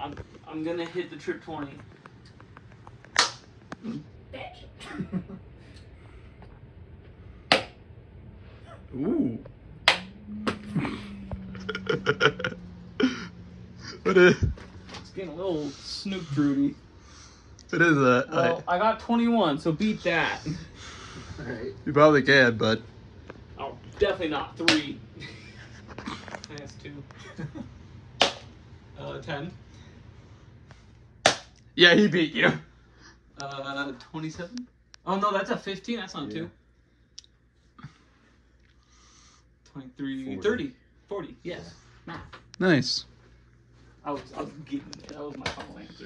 I'm, I'm gonna hit the trip 20. Ooh. what is? It's getting a little Snoop Drudy. It is that. Well, I got 21, so beat that. Alright. you probably can, but Oh, definitely not three. That's two. Uh, 10. Yeah, he beat you. Uh, 27? Oh, no, that's a 15. That's not Yeah. two. 23, 40. 30, 40. Yes. Math. Nice. I was, I was getting it. That was my final answer.